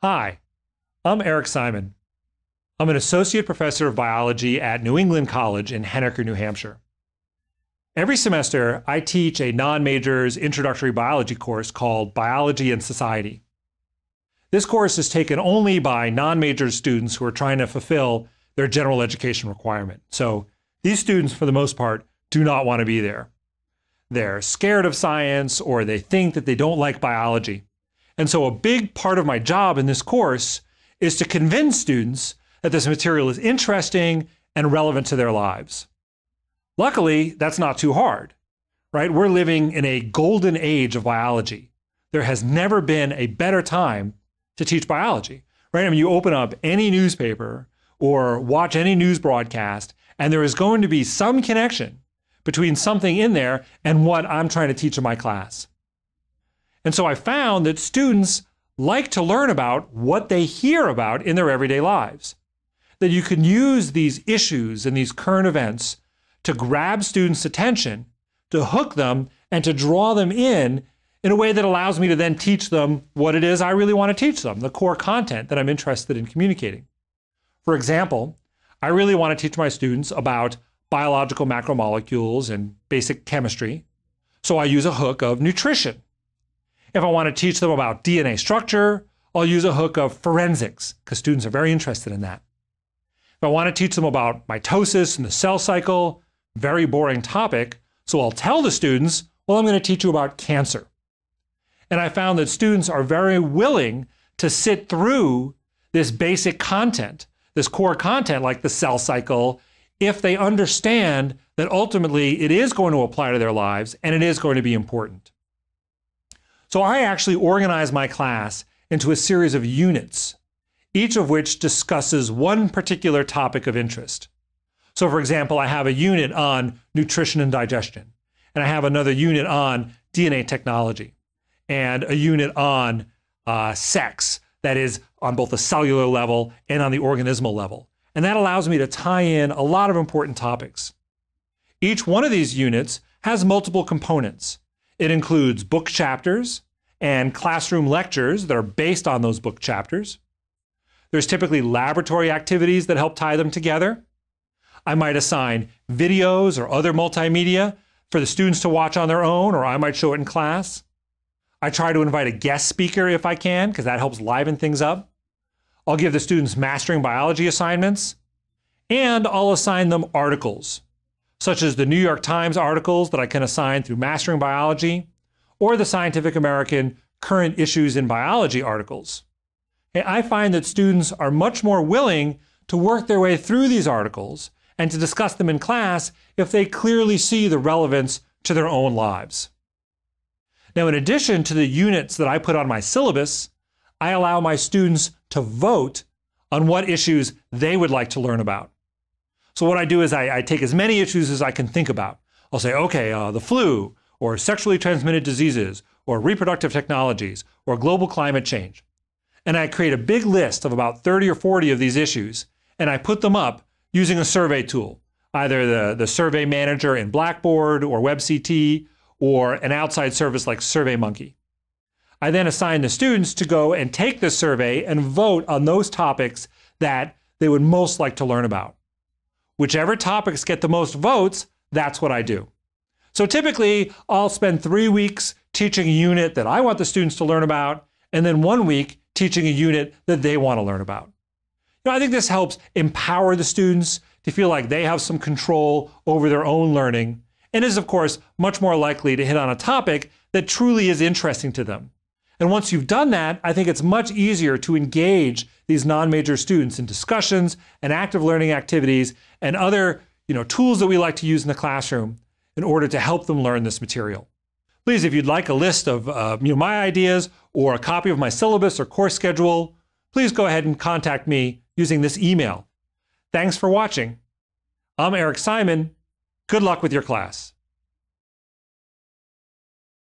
Hi, I'm Eric Simon. I'm an associate professor of biology at New England College in Henniker, New Hampshire. Every semester, I teach a non majors introductory biology course called Biology and Society. This course is taken only by non major students who are trying to fulfill their general education requirement. So these students, for the most part, do not want to be there. They're scared of science or they think that they don't like biology. And so a big part of my job in this course is to convince students that this material is interesting and relevant to their lives. Luckily, that's not too hard, right? We're living in a golden age of biology. There has never been a better time to teach biology, right? I mean, you open up any newspaper or watch any news broadcast, and there is going to be some connection between something in there and what I'm trying to teach in my class. And so I found that students like to learn about what they hear about in their everyday lives. That you can use these issues and these current events to grab students' attention, to hook them, and to draw them in in a way that allows me to then teach them what it is I really want to teach them, the core content that I'm interested in communicating. For example, I really want to teach my students about biological macromolecules and basic chemistry, so I use a hook of nutrition. If I want to teach them about DNA structure, I'll use a hook of forensics, because students are very interested in that. If I want to teach them about mitosis and the cell cycle, very boring topic. So I'll tell the students, well, I'm going to teach you about cancer. And I found that students are very willing to sit through this basic content, this core content like the cell cycle, if they understand that ultimately it is going to apply to their lives and it is going to be important. So I actually organize my class into a series of units, each of which discusses one particular topic of interest. So, for example, I have a unit on nutrition and digestion, and I have another unit on DNA technology, and a unit on uh, sex, that is on both the cellular level and on the organismal level. And that allows me to tie in a lot of important topics. Each one of these units has multiple components. It includes book chapters and classroom lectures that are based on those book chapters. There's typically laboratory activities that help tie them together. I might assign videos or other multimedia for the students to watch on their own, or I might show it in class. I try to invite a guest speaker if I can, because that helps liven things up. I'll give the students mastering biology assignments, and I'll assign them articles, such as the New York Times articles that I can assign through Mastering Biology, or the Scientific American Current Issues in Biology articles. And I find that students are much more willing to work their way through these articles and to discuss them in class if they clearly see the relevance to their own lives. Now, in addition to the units that I put on my syllabus, I allow my students to vote on what issues they would like to learn about. So, what I do is I, I take as many issues as I can think about. I'll say, okay, uh, the flu, or sexually transmitted diseases, or reproductive technologies, or global climate change. And I create a big list of about 30 or 40 of these issues, and I put them up using a survey tool, either the, the survey manager in Blackboard or WebCT or an outside service like SurveyMonkey. I then assign the students to go and take the survey and vote on those topics that they would most like to learn about. Whichever topics get the most votes, that's what I do. So typically, I'll spend three weeks teaching a unit that I want the students to learn about, and then one week teaching a unit that they want to learn about know, I think this helps empower the students to feel like they have some control over their own learning and is, of course, much more likely to hit on a topic that truly is interesting to them. And once you've done that, I think it's much easier to engage these non-major students in discussions and active learning activities and other you know, tools that we like to use in the classroom in order to help them learn this material. Please, if you'd like a list of uh, you know, my ideas or a copy of my syllabus or course schedule, please go ahead and contact me using this email. Thanks for watching. I'm Eric Simon. Good luck with your class.